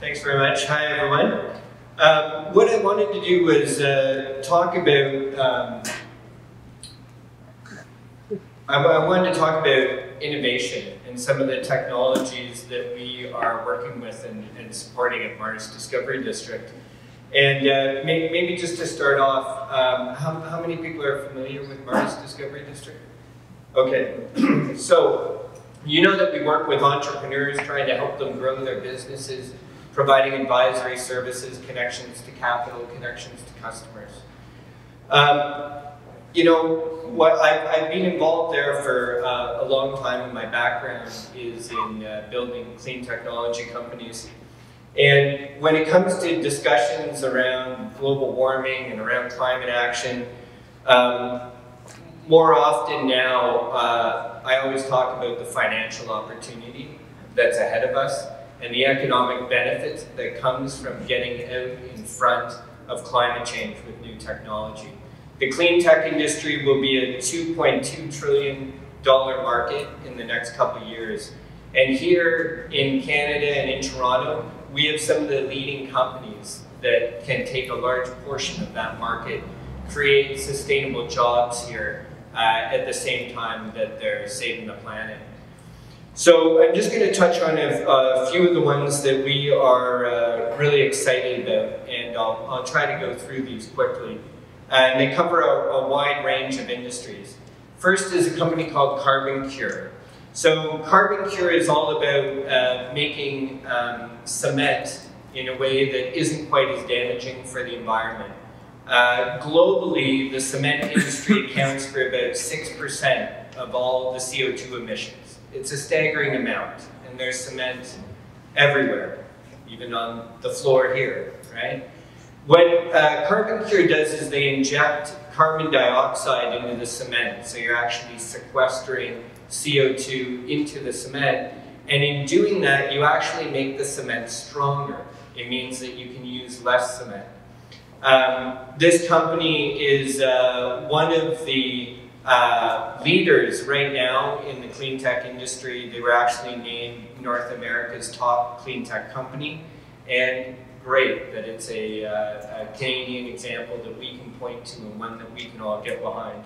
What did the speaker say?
Thanks very much. Hi, everyone. Um, what I wanted to do was uh, talk about, um, I, I, wanted to talk about innovation and some of the technologies that we are working with and, and supporting at MaRS Discovery District. And uh, maybe, maybe, just to start off, um, how, how many people are familiar with MaRS Discovery District? Okay, so you know that we work with entrepreneurs trying to help them grow their businesses, providing advisory services, connections to capital, connections to customers. Um, you know, what I've, I've, been involved there for uh, a long time, my background is in uh, building clean technology companies. And when it comes to discussions around global warming and around climate action, um, more often now, uh, I always talk about the financial opportunity that's ahead of us and the economic benefit that comes from getting out in front of climate change with new technology. The clean tech industry will be a $2.2 trillion market in the next couple years. And here in Canada and in Toronto, we have some of the leading companies that can take a large portion of that market, create sustainable jobs here uh, at the same time that they're saving the planet. So I'm just going to touch on a, a, few of the ones that we are uh, really excited about, and I'll, I'll, try to go through these quickly. And they cover a, a wide range of industries. First is a company called Carbon Cure. So Carbon Cure is all about uh, making um, cement in a way that isn't quite as damaging for the environment. Uh, globally, the cement industry accounts for about 6% of all the CO2 emissions. It's a staggering amount, and there's cement everywhere, even on the floor here, right? What uh, Carbon Cure does is they inject carbon dioxide into the cement, so you're actually sequestering CO2 into the cement, and in doing that, you actually make the cement stronger. It means that you can use less cement. Um, this company is uh, one of the uh, leaders right now in the clean tech industry. They were actually named North America's top clean tech company. And great that it's a, uh, a Canadian example that we can point to and one that we can all get behind.